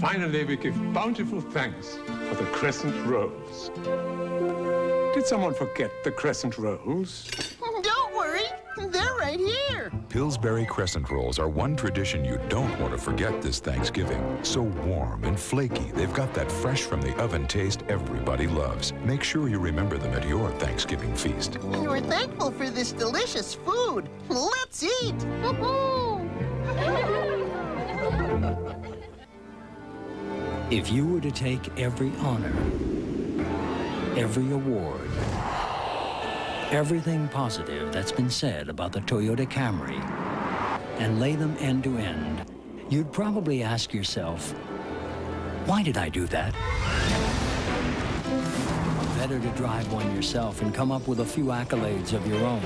finally we give bountiful thanks for the crescent rolls. Did someone forget the crescent rolls? Don't worry, they're right here. Pillsbury crescent rolls are one tradition you don't want to forget this Thanksgiving. So warm and flaky, they've got that fresh from the oven taste everybody loves. Make sure you remember them at your Thanksgiving feast. We're thankful for this delicious food. Let's eat. If you were to take every honor, every award, everything positive that's been said about the Toyota Camry and lay them end to end, you'd probably ask yourself, why did I do that? Better to drive one yourself and come up with a few accolades of your own.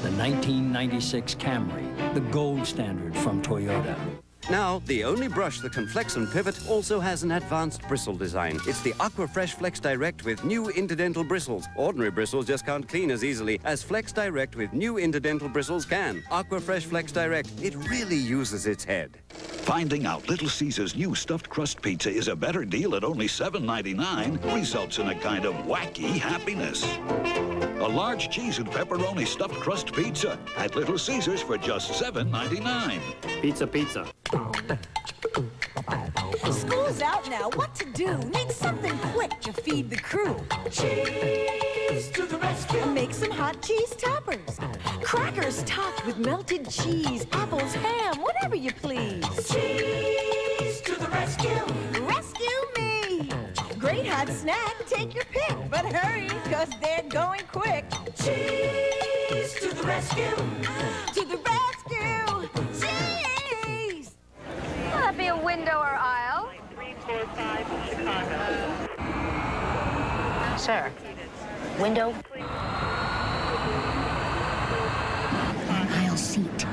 The 1996 Camry, the gold standard from Toyota. Now, the only brush that can flex and pivot also has an advanced bristle design. It's the Aquafresh Flex Direct with new interdental bristles. Ordinary bristles just can't clean as easily as Flex Direct with new interdental bristles can. Aquafresh Flex Direct, it really uses its head. Finding out Little Caesar's new stuffed crust pizza is a better deal at only $7.99 results in a kind of wacky happiness. A large cheese and pepperoni stuffed crust pizza at Little Caesar's for just $7.99. Pizza, pizza. School's out now. What to do? Need something quick to feed the crew. Cheese to the rescue. Make some hot cheese toppers. Crackers topped with melted cheese, apples, ham, whatever you please. Cheese to the rescue. Rescue me. Great hot snack. Take your pick, but hurry, cause they're going quick. Cheese to the rescue. To the rescue. Cheese. Will that be a window or aisle? Sir, window? Aisle seat.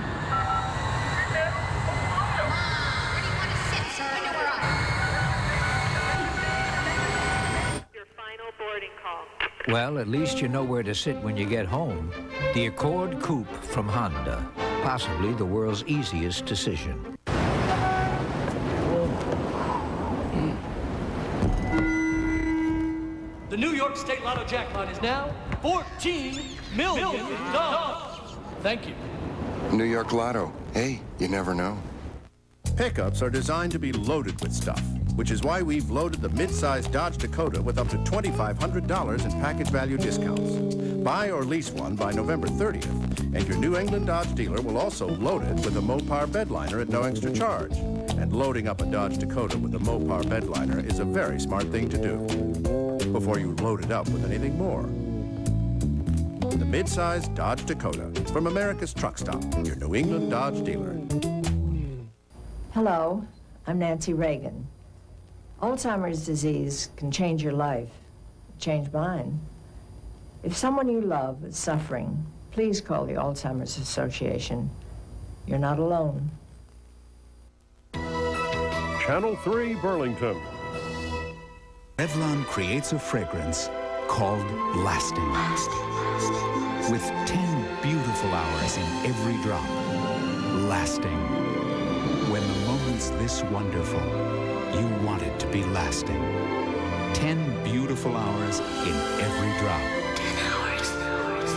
Well, at least you know where to sit when you get home. The Accord Coupe from Honda. Possibly the world's easiest decision. York State Lotto jackpot is now $14 million. Thank you. New York Lotto. Hey, you never know. Pickups are designed to be loaded with stuff, which is why we've loaded the midsize Dodge Dakota with up to $2,500 in package value discounts. Buy or lease one by November 30th, and your New England Dodge dealer will also load it with a Mopar bedliner at no extra charge. And loading up a Dodge Dakota with a Mopar bedliner is a very smart thing to do before you load it up with anything more. The midsize Dodge Dakota from America's Truck Stop, your New England Dodge dealer. Hello, I'm Nancy Reagan. Alzheimer's disease can change your life, change mine. If someone you love is suffering, please call the Alzheimer's Association. You're not alone. Channel 3 Burlington. Revlon creates a fragrance called Lasting. With 10 beautiful hours in every drop. Lasting. When the moment's this wonderful, you want it to be lasting. 10 beautiful hours in every drop. 10 hours.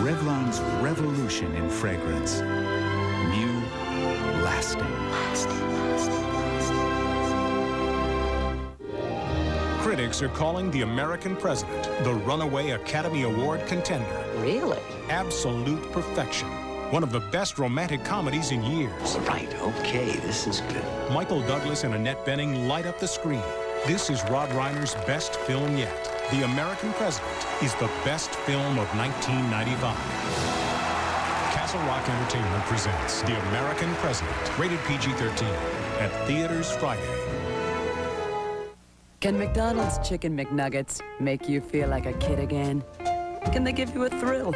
Revlon's revolution in fragrance. New Lasting. Critics are calling The American President the runaway Academy Award contender. Really? Absolute perfection. One of the best romantic comedies in years. Right, okay, this is good. Michael Douglas and Annette Bening light up the screen. This is Rob Reiner's best film yet. The American President is the best film of 1995. Castle Rock Entertainment presents The American President, rated PG-13, at theaters Friday. Can McDonald's Chicken McNuggets make you feel like a kid again? Can they give you a thrill?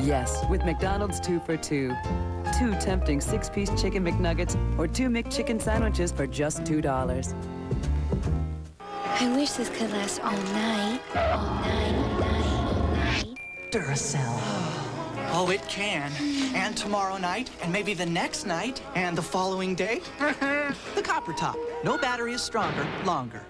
Yes, with McDonald's 2 for 2. Two tempting six-piece Chicken McNuggets or two McChicken sandwiches for just $2. I wish this could last all night, all night, all night, all night. Duracell. Oh, it can. And tomorrow night, and maybe the next night, and the following day. the Copper Top. No battery is stronger, longer.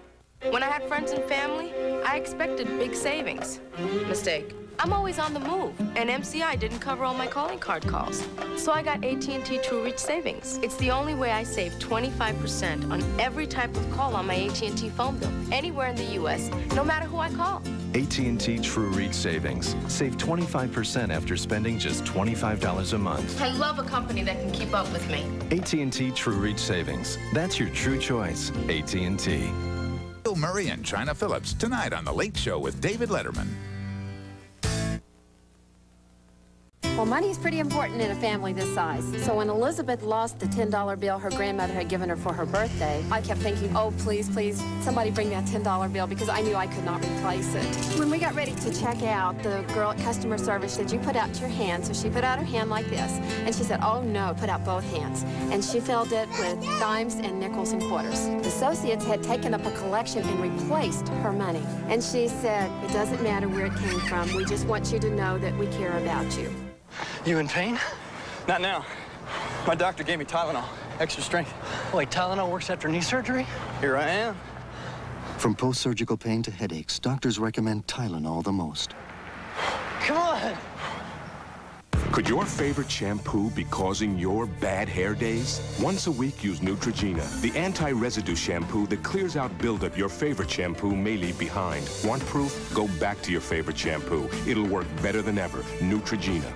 When I had friends and family, I expected big savings. Mistake. I'm always on the move, and MCI didn't cover all my calling card calls. So I got AT&T True Reach Savings. It's the only way I save 25% on every type of call on my AT&T phone bill, anywhere in the U.S., no matter who I call. AT&T True Reach Savings. Save 25% after spending just $25 a month. I love a company that can keep up with me. AT&T True Reach Savings. That's your true choice. AT&T. Bill Murray and Chynna Phillips tonight on The Late Show with David Letterman. Well, money is pretty important in a family this size. So when Elizabeth lost the $10 bill her grandmother had given her for her birthday, I kept thinking, oh, please, please, somebody bring a $10 bill because I knew I could not replace it. When we got ready to check out, the girl at customer service said, you put out your hand. So she put out her hand like this. And she said, oh, no, put out both hands. And she filled it with dimes and nickels and quarters. The associates had taken up a collection and replaced her money. And she said, it doesn't matter where it came from. We just want you to know that we care about you. You in pain? Not now. My doctor gave me Tylenol, extra strength. Wait, Tylenol works after knee surgery? Here I am. From post-surgical pain to headaches, doctors recommend Tylenol the most. Come on! Could your favorite shampoo be causing your bad hair days? Once a week, use Neutrogena, the anti-residue shampoo that clears out buildup your favorite shampoo may leave behind. Want proof? Go back to your favorite shampoo. It'll work better than ever. Neutrogena.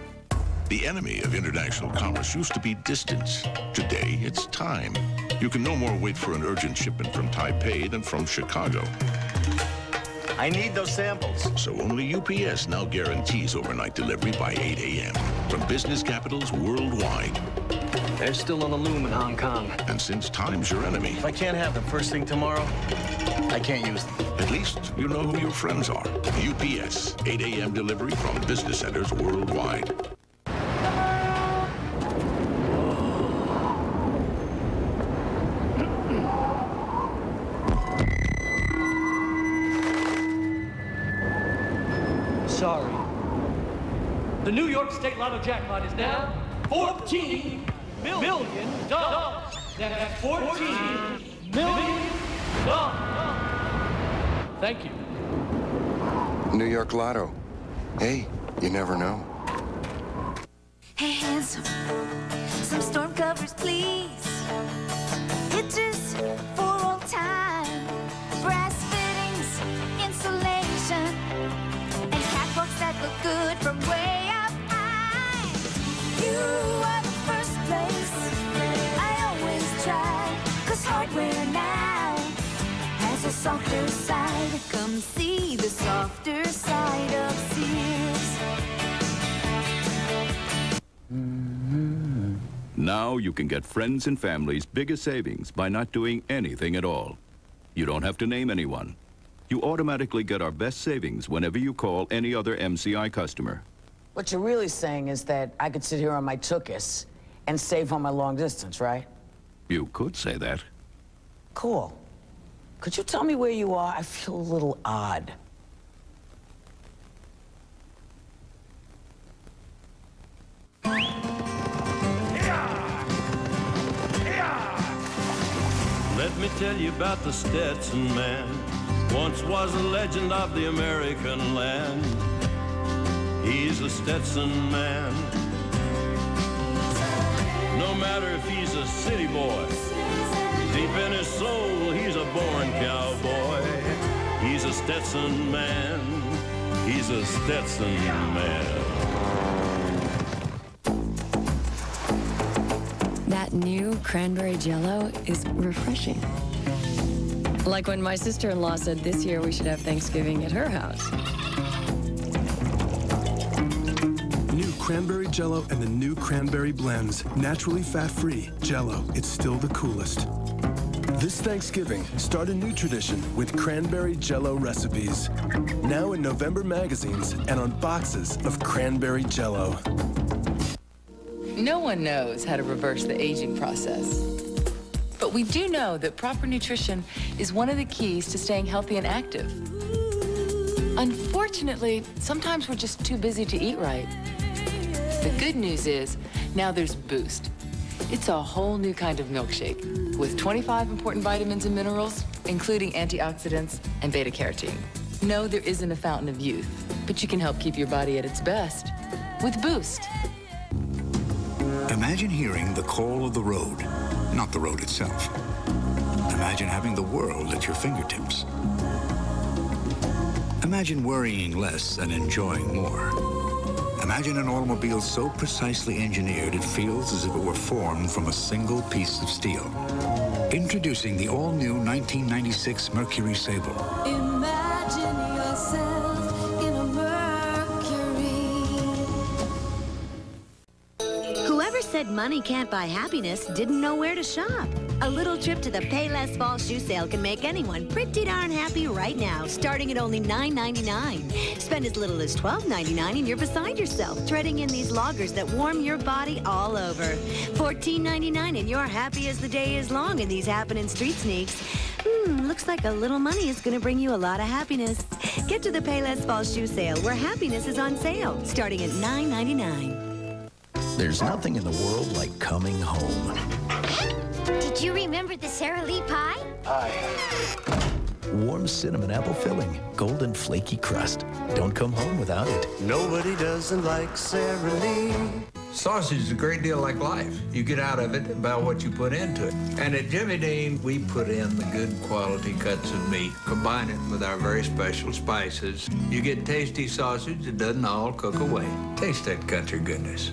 The enemy of international commerce used to be distance. Today, it's time. You can no more wait for an urgent shipment from Taipei than from Chicago. I need those samples. So only UPS now guarantees overnight delivery by 8 a.m. from business capitals worldwide. They're still on the loom in Hong Kong. And since time's your enemy... If I can't have them first thing tomorrow, I can't use them. At least you know who your friends are. UPS, 8 a.m. delivery from business centers worldwide. The New York State Lotto jackpot is now $14 million. That's $14 million. Thank you. New York Lotto. Hey, you never know. Hey, handsome, some storm covers, please. Softer side. Come see the softer side of Sears. Now you can get friends and family's biggest savings by not doing anything at all. You don't have to name anyone. You automatically get our best savings whenever you call any other MCI customer. What you're really saying is that I could sit here on my Tookus and save on my long distance, right? You could say that. Cool. Could you tell me where you are? I feel a little odd. Let me tell you about the Stetson man. Once was a legend of the American land. He's a Stetson man. No matter if he's a city boy, deep in his soul, he's a born cowboy. He's a Stetson man. He's a Stetson man. That new cranberry jello is refreshing. Like when my sister-in-law said this year we should have Thanksgiving at her house. New cranberry jello and the new cranberry blends. Naturally fat-free. Jello, it's still the coolest. This Thanksgiving, start a new tradition with cranberry jello recipes. Now in November magazines and on boxes of cranberry jello. No one knows how to reverse the aging process. But we do know that proper nutrition is one of the keys to staying healthy and active. Unfortunately, sometimes we're just too busy to eat right. The good news is, now there's Boost. It's a whole new kind of milkshake with 25 important vitamins and minerals, including antioxidants and beta-carotene. No, there isn't a fountain of youth, but you can help keep your body at its best with Boost. Imagine hearing the call of the road, not the road itself. Imagine having the world at your fingertips. Imagine worrying less and enjoying more. Imagine an automobile so precisely engineered it feels as if it were formed from a single piece of steel. Introducing the all-new 1996 Mercury Sable. Imagine yourself in a Mercury. Whoever said money can't buy happiness didn't know where to shop. A little trip to the Payless Fall Shoe Sale can make anyone pretty darn happy right now, starting at only $9.99. Spend as little as $12.99 and you're beside yourself, treading in these loggers that warm your body all over. $14.99 and you're happy as the day is long in these happening street sneaks. Hmm, looks like a little money is going to bring you a lot of happiness. Get to the Payless Fall Shoe Sale, where happiness is on sale, starting at $9.99. There's nothing in the world like coming home. Did you remember the Sara Lee pie? Pie. Warm cinnamon apple filling, golden flaky crust. Don't come home without it. Nobody doesn't like Sara Lee. Sausage is a great deal like life. You get out of it about what you put into it. And at Jimmy Dean, we put in the good quality cuts of meat, combine it with our very special spices. You get tasty sausage that doesn't all cook away. Taste that country goodness.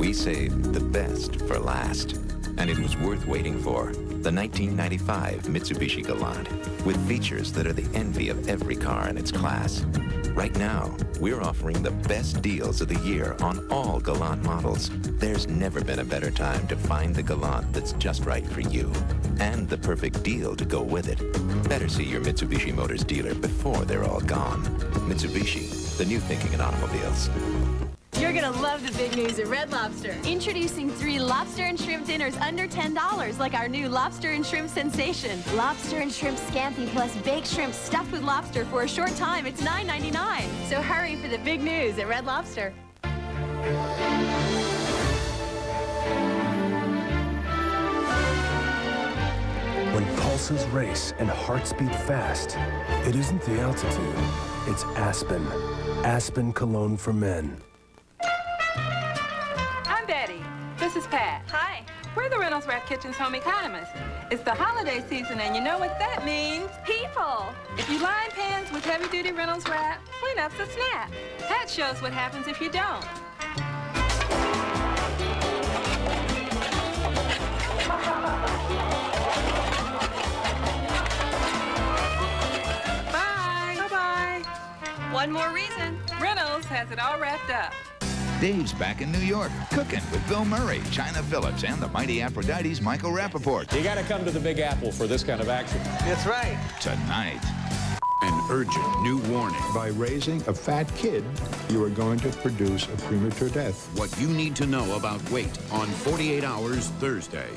We saved the best for last, and it was worth waiting for. The 1995 Mitsubishi Galant, with features that are the envy of every car in its class. Right now, we're offering the best deals of the year on all Galant models. There's never been a better time to find the Galant that's just right for you, and the perfect deal to go with it. Better see your Mitsubishi Motors dealer before they're all gone. Mitsubishi, the new thinking in automobiles. You're gonna love the big news at Red Lobster. Introducing three lobster and shrimp dinners under $10, like our new lobster and shrimp sensation. Lobster and shrimp scampi plus baked shrimp stuffed with lobster for a short time. It's $9.99. So hurry for the big news at Red Lobster. When pulses race and hearts beat fast, it isn't the altitude, it's Aspen. Aspen Cologne for Men. Is Pat. Hi. We're the Reynolds Wrap Kitchen's home economists. It's the holiday season, and you know what that means? People. If you line pans with heavy-duty Reynolds Wrap, cleanup's a snap. That shows what happens if you don't. Bye. Bye-bye. One more reason. Reynolds has it all wrapped up. Dave's back in New York, cooking with Bill Murray, Chynna Phillips, and the mighty Aphrodite's Michael Rapaport. You got to come to the Big Apple for this kind of action. That's right. Tonight. An urgent new warning. By raising a fat kid, you are going to produce a premature death. What you need to know about weight on 48 Hours Thursday.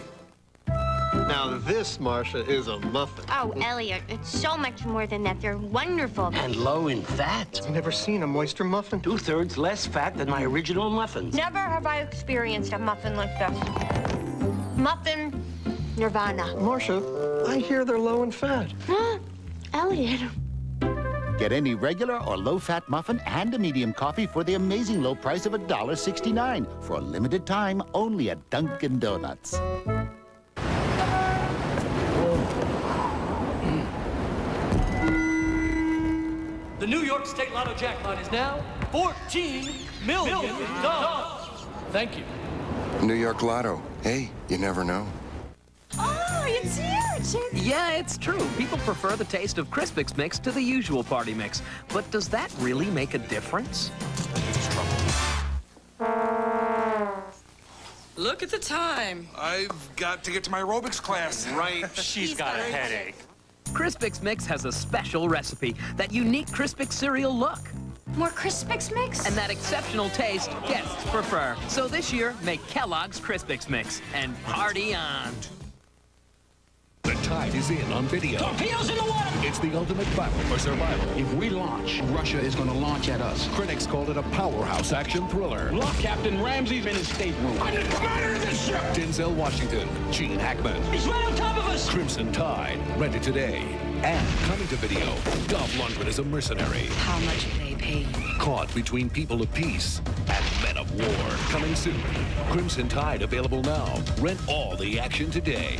Now this, Marcia, is a muffin. Oh, Elliot, it's so much more than that. They're wonderful. And low in fat. I've never seen a moister muffin. Two-thirds less fat than my original muffins. Never have I experienced a muffin like this. Muffin Nirvana. Marcia, I hear they're low in fat. Huh? Elliot. Get any regular or low-fat muffin and a medium coffee for the amazing low price of $1.69 for a limited time only at Dunkin' Donuts. The New York State Lotto jackpot is now 14 million dollars. Thank you. New York Lotto. Hey, you never know. Oh, it's huge! Yeah, it's true. People prefer the taste of Crispix Mix to the usual party mix. But does that really make a difference? Look at the time. I've got to get to my aerobics class. Right. She's got a headache. Crispix Mix has a special recipe, that unique Crispix cereal look. More Crispix Mix? And that exceptional taste guests prefer. So this year, make Kellogg's Crispix Mix and party on. The Tide is in on video. Torpedoes in the water! It's the ultimate battle for survival. If we launch, Russia is going to launch at us. Critics called it a powerhouse action thriller. Lock Captain Ramsey's in his stateroom. I'm the commander of this ship! Denzel Washington, Gene Hackman. He's right on top of us! Crimson Tide, rented today. And coming to video, Dolph Lundgren is a mercenary. How much are they pay you? Caught between people of peace and men of war. Coming soon. Crimson Tide available now. Rent all the action today.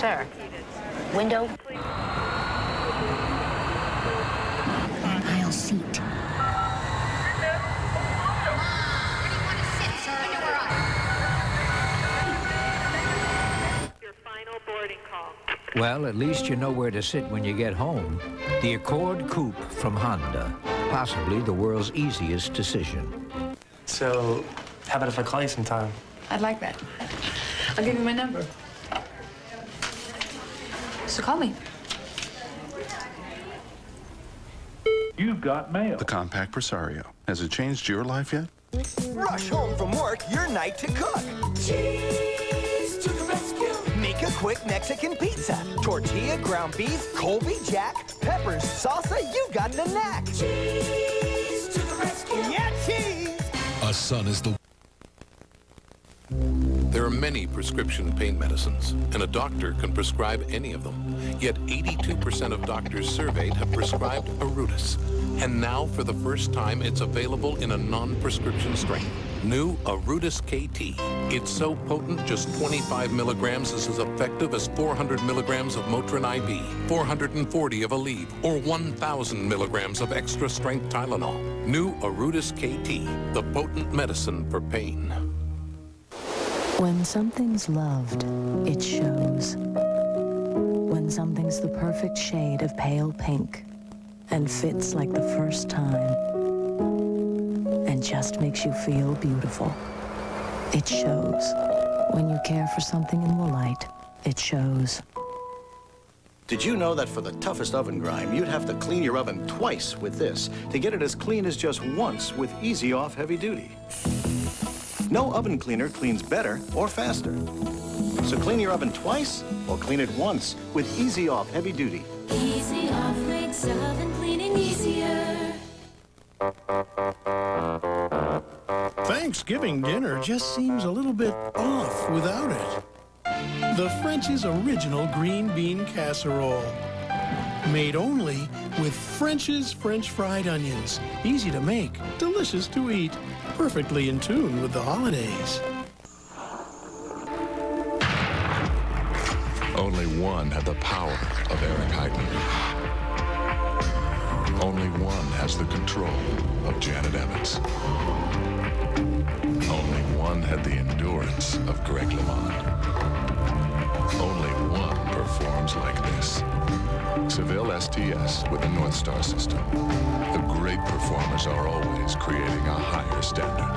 Sir, window? Aisle seat. Well, at least you know where to sit when you get home. The Accord Coupe from Honda. Possibly the world's easiest decision. So, how about if I call you sometime? I'd like that. I'll give you my number. So call me. You've got mail. The Compaq Presario. Has it changed your life yet? Rush home from work, your night to cook. Cheese to the rescue. Make a quick Mexican pizza. Tortilla, ground beef, Colby Jack, peppers, salsa, you got the knack. Cheese to the rescue. Yeah, cheese. A son is the... There are many prescription pain medicines, and a doctor can prescribe any of them. Yet 82% of doctors surveyed have prescribed Orudis. And now, for the first time, it's available in a non-prescription strength. New Orudis KT. It's so potent, just 25 milligrams is as effective as 400 milligrams of Motrin IB, 440 of Aleve, or 1,000 milligrams of extra-strength Tylenol. New Orudis KT, the potent medicine for pain. When something's loved, it shows. When something's the perfect shade of pale pink and fits like the first time and just makes you feel beautiful, it shows. When you care for something in the light, it shows. Did you know that for the toughest oven grime, you'd have to clean your oven twice with this to get it as clean as just once with Easy Off Heavy Duty? No oven cleaner cleans better or faster. So clean your oven twice or clean it once with Easy Off Heavy Duty. Easy off makes oven cleaning easier. Thanksgiving dinner just seems a little bit off without it. The French's original green bean casserole. Made only with French's French fried onions. Easy to make, delicious to eat, perfectly in tune with the holidays. Only one had the power of Eric Heiden. Only one has the control of Janet Evans. Only one had the endurance of Greg LeMond. Only one performs like this. Seville STS with the Northstar system. The great performers are always creating a higher standard.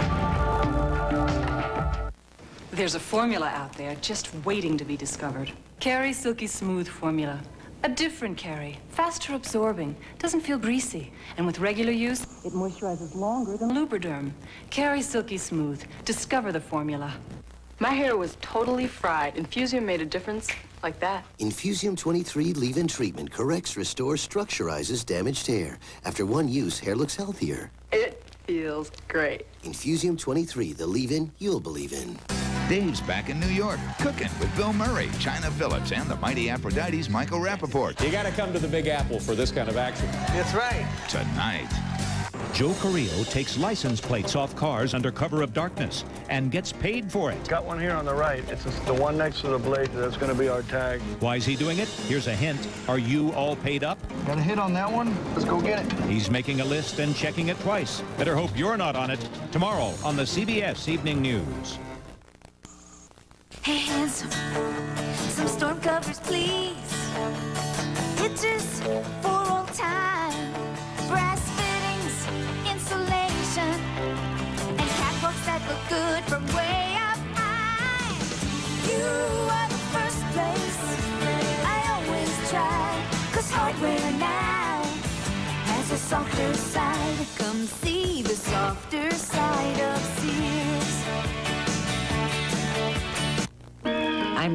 There's a formula out there just waiting to be discovered. Keri Silky Smooth formula. A different Keri, faster absorbing, doesn't feel greasy, and with regular use, it moisturizes longer than Lubriderm. Keri Silky Smooth. Discover the formula. My hair was totally fried. Infusium made a difference like that. Infusium 23 leave-in treatment corrects, restores, structurizes damaged hair. After one use, hair looks healthier. It feels great. Infusium 23, the leave-in you'll believe in. Dave's back in New York, cooking with Bill Murray, Chynna Phillips, and the mighty Aphrodite's Michael Rapaport. You got to come to the Big Apple for this kind of action. That's right. Tonight. Joe Carrillo takes license plates off cars under cover of darkness and gets paid for it. Got one here on the right. It's the one next to the blade. That's going to be our tag. Why is he doing it? Here's a hint. Are you all paid up? Got a hit on that one? Let's go get it. He's making a list and checking it twice. Better hope you're not on it. Tomorrow on the CBS Evening News. Hey, handsome, some storm covers, please.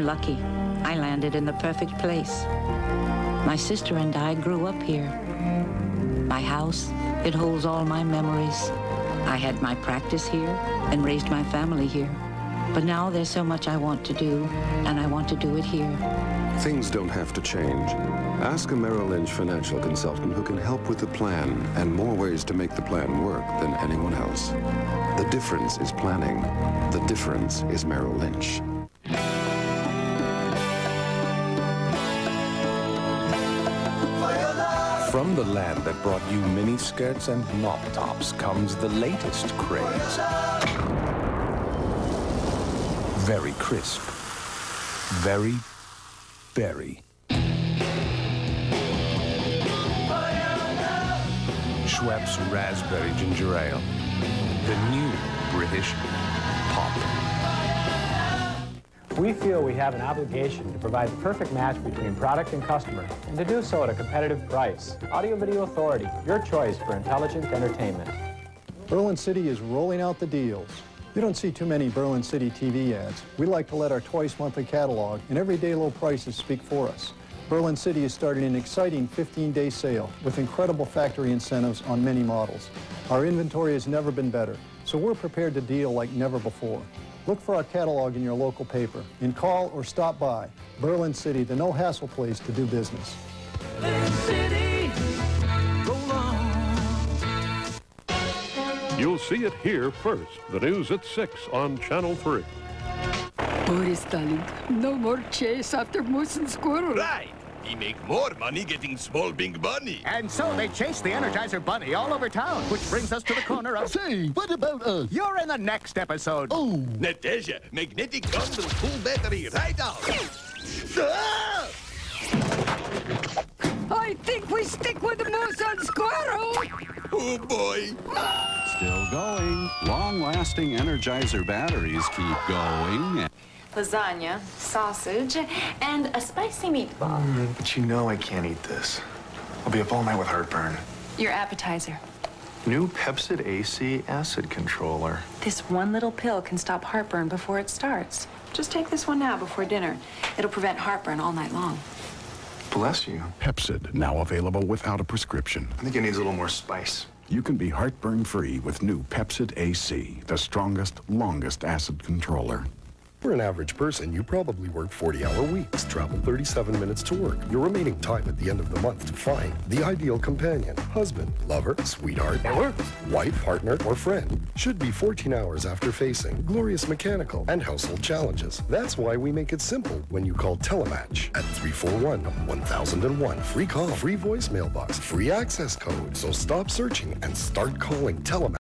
Lucky. I landed in the perfect place. My sister and I grew up here. My house, it holds all my memories. I had my practice here and raised my family here. But now there's so much I want to do, and I want to do it here. Things don't have to change. Ask a Merrill Lynch financial consultant who can help with the plan and more ways to make the plan work than anyone else. The difference is planning. The difference is Merrill Lynch. From the land that brought you mini skirts and mop tops comes the latest craze. Very crisp. Very berry. Schweppes Raspberry Ginger Ale. The new British. We feel we have an obligation to provide the perfect match between product and customer, and to do so at a competitive price. Audio Video Authority, your choice for intelligent entertainment. Berlin City is rolling out the deals. You don't see too many Berlin City TV ads. We like to let our twice monthly catalog and everyday low prices speak for us. Berlin City is starting an exciting 15-day sale with incredible factory incentives on many models. Our inventory has never been better, so we're prepared to deal like never before. Look for our catalog in your local paper and call or stop by. Berlin City, the no-hassle place to do business. You'll see it here first. The news at 6 on Channel 3. Boris, darling, no more chase after moose and squirrel. Right. He make more money getting small big bunny. And so they chase the Energizer Bunny all over town, which brings us to the corner of... Say, what about us? You're in the next episode. Oh. Natasha, magnetic gun will pull battery right out. ah! I think we stick with the moose and squirrel. Oh, boy. Still going. Long-lasting Energizer batteries keep going. Lasagna, sausage, and a spicy meatball. Mm, but you know I can't eat this. I'll be up all night with heartburn. Your appetizer. New Pepcid AC acid controller. This one little pill can stop heartburn before it starts. Just take this one now before dinner. It'll prevent heartburn all night long. Bless you. Pepcid, now available without a prescription. I think it needs a little more spice. You can be heartburn-free with new Pepcid AC, the strongest, longest acid controller. For an average person, you probably work 40-hour weeks, travel 37 minutes to work. Your remaining time at the end of the month to find the ideal companion, husband, lover, sweetheart, or wife, partner, or friend should be 14 hours after facing glorious mechanical and household challenges. That's why we make it simple when you call Telematch at 341-1001. Free call, free voicemail box, free access code. So stop searching and start calling Telematch.